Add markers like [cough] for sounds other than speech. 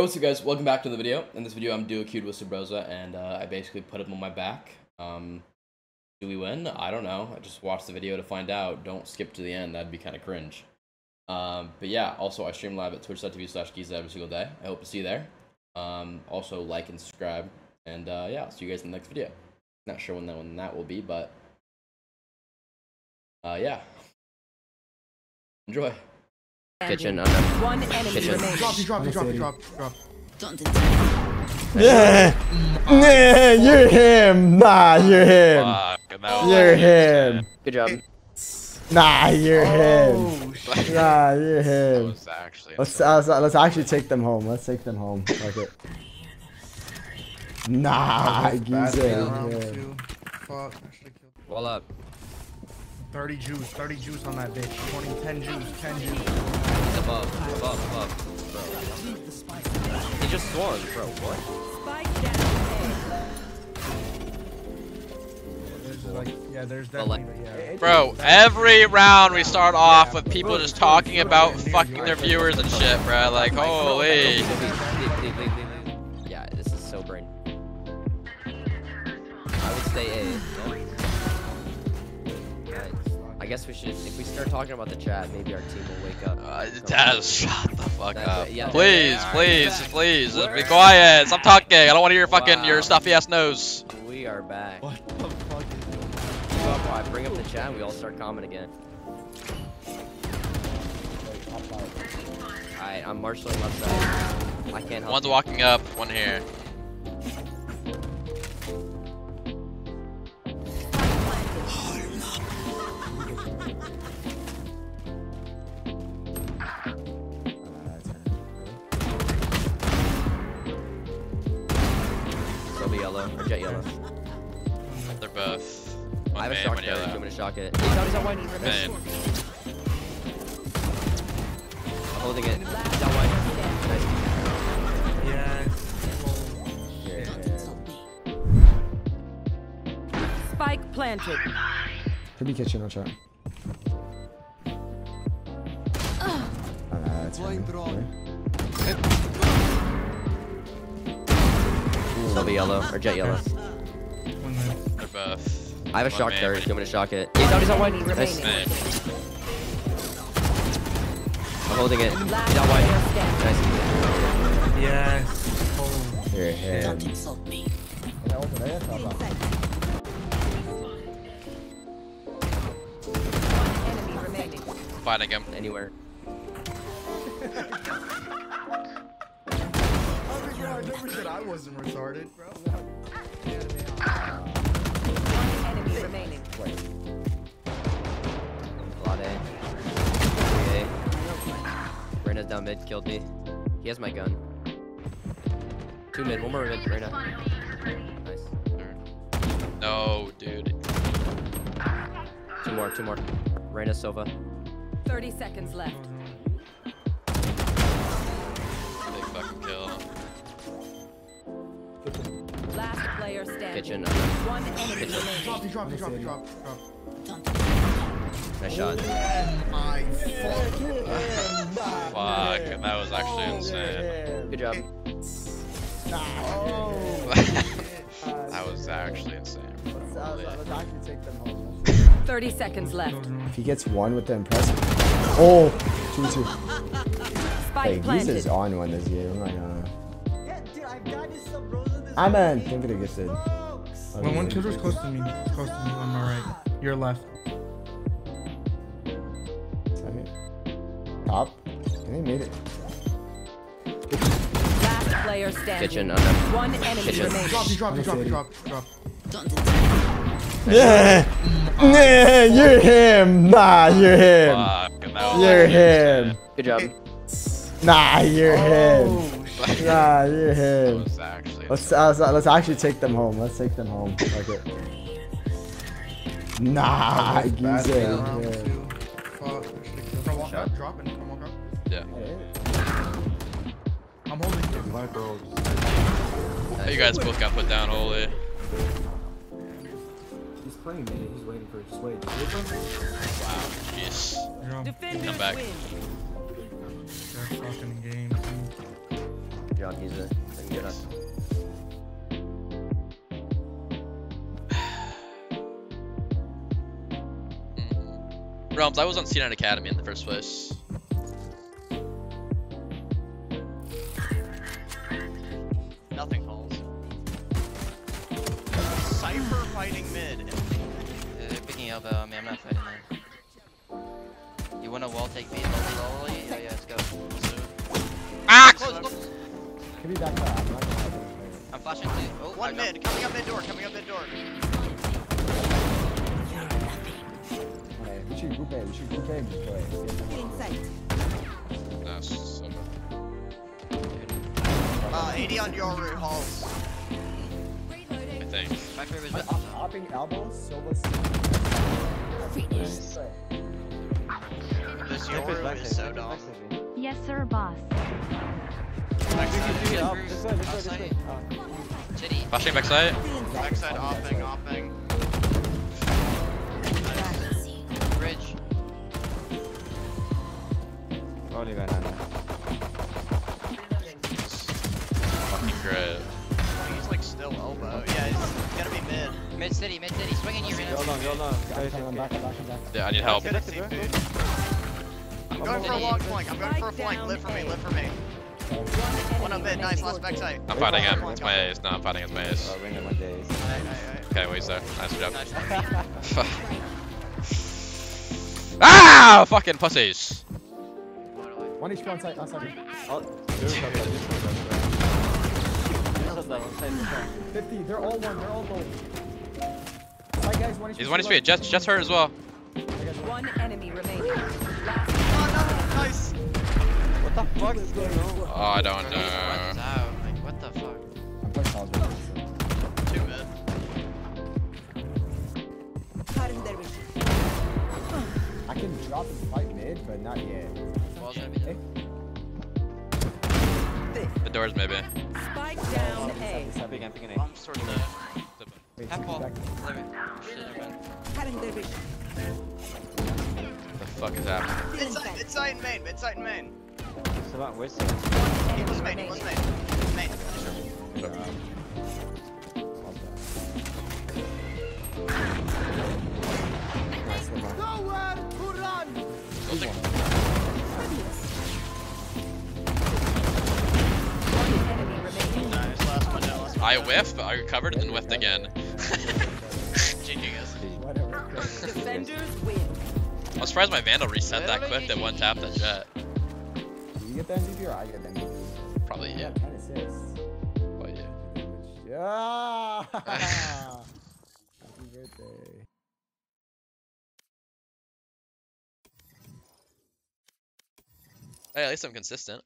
Hey, what's up guys? Welcome back to the video. In this video, I'm duo queued with Subroza, and uh, I basically put him on my back. Um, do we win? I don't know. I just watched the video to find out. Don't skip to the end. That'd be kind of cringe. Um, but yeah, also I stream live at twitch.tv slash geeza every single day. I hope to see you there. Um, also like and subscribe. And uh, yeah, I'll see you guys in the next video. Not sure when that, when that will be, but uh, yeah. Enjoy. Kitchen under. One enemy Kitchen. remaining. Drop, he dropped, he dropped, he dropped, drop. Yeah, yeah, you're him. Nah, you're him. Fuck, and that was You're him. Good job. Nah, you're him. Oh, shit. Nah, you're him. was actually Let's insane. uh, let's actually take them home. Let's take them home. Fuck it. Nah, Bad Geeza. kill, round 30 juice, 30 juice on that bitch. 20, 10 juice, 10 juice. He's above. Above, above. Bro. He just swung, bro. What? Spike down There's like, yeah, there's Well, like- definitely, yeah. Bro, every round we start off with people just talking about fucking their viewers and shit, bro. Like, holy. Yeah, this is so brain. I would stay A. Yeah. Alright. I guess we should, if we start talking about the chat, maybe our team will wake up. Uh, Daz, shut the fuck That- up. yeah, Please, yeah. please, please, just be quiet. Stop talking. I don't want to hear your fucking your stuffy ass nose. We are back. What the fuck is going on? I bring up the chat and we all start commenting again. Alright, I'm marshalling left side. I can't help One's you. walking up, one here. Yellow, or Jett yellow. They're both. I have a shock there. I'm gonna shock it. He's out, he's out wide. Main. I'm holding it. He's out wide. Nice. Yes. Spike planted. Could be kitchen, I'll try. Ah, that's fine. Still be yellow, or Jett yellow. They're both. I have a One shock main, there, one- I'm gonna shock it. He's out, he's out wide. Nice. Main. I'm holding it. He's Last out wide. Nice. Yes. Oh. You're him. Enemy remaining. Fighting him. Anywhere. [laughs] I said I wasn't retarded, bro. One Enemy remaining. Vlade. Okay. Reyna's down mid, killed me. He has my gun. Two mid, one more mid, Reyna. Nice. No, dude. Two more, two more. Reyna Sova. 30 seconds left. Last player standing. Kitchen. One enemy Kitchen. remaining. Drop, he dropped, he dropped, he dropped, dropped. Nice shot. My fuck. Fuck, and that was actually insane. Good job. [laughs] that was actually insane. Let's, uh, let's actually take them home. 30 seconds left. If he gets one with the impressive. Oh, two two. Hey, Spike Geeza's planted. on one this year. I'm not gonna. I'm in. Thank you for the gifted. When one killer's close to me, it's close to me on my right. Your left. Second. Top. And they made it. Last player standing. Kitchen under. One enemy Kitchen. remaining. Drop, he dropped, he dropped, he dropped, dropped. Yeah, yeah, you're him. Nah, you're him. Fuck, and that was You're him. Good job. Nah, you're him. Oh. [laughs] Nah, you're That him. was actually Let's uh, let's- let's actually take them home. Let's take them home. Fuck it. Nah, Bad Geeza. kill, round yeah. two. Fuck, I should've killed. Come walk up, drop it, come walk. Yeah. I'm holding you. You guys both got put down, holy. He's playing me. He's waiting for it. Just wait. Wow, jeez. Drum. Come back. win. They're fucking game. John. He's a, a Yes. [sighs] Mhm. Realms, I was on C9 Academy in the first place. Nothing falls. Cypher fighting mid. Uh, they're picking elbow. I mean, I'm not fighting that. You wanna wall take me slowly? Oh yeah, let's go. Ah! Close, close. Could be back there. I'm not gonna have it. I'm flashing to. Oh, One I got- mid, coming up mid door, coming up mid door. Okay, we should group A. We should group A and play. No, so- Uh, 80 on your route halls. I think. Back for I'm vision. hopping elbows, Silva. This your route is so dumb. Yes, sir, boss. Backside, Outside. City. Flashing backside. backside offing, offing. Bridge. Fucking great. He's like still elbow. Yeah, he's gotta be mid. Mid city. Mid city. Swinging you, Reno. I'm back, I'm back, I'm back. Yeah, I need help. Good at seafood. I'm going for a long flank. I'm going for a flank. Live for me, live for me. One up mid, nice, last backside. I'm fighting him. It's my ace. No, I'm fighting his my ace. Aye, aye, aye. Okay, well, he's there. Nice job. Nice. [laughs] ah! Fucking pussies. One HP on site, on site. 50, they're all one, they're all low. Side guys, one HP. He's one to HP. left. Jetts, Jetts hurt as well. Side guys, one- One enemy remaining. Oh, I don't know. out. Like, what the fuck? I'm playing college right now, Two mid. so I can drop and fight mid, but not yet. Wall's gonna be there. The doors, maybe. spike down A. I'm sort of dead. Wait, Half he's wall. back. Delivery. Shit, never mind. The fuck is happening? Midside, midside and main, midside and main. One He was enemy main, he was remaining. main. Main. Nice, Lamar. Enemy remaining. Nice, last one down, last one I down. whiffed, but I recovered and then whiffed again. GG guys. Defenders win. I'm surprised my Vandal reset that quick that one tap that Jett. Get the MVP or I get the MVP? Probably, yeah. 10 assists. But yeah. Yeah! Happy birthday. Hey, at least I'm consistent.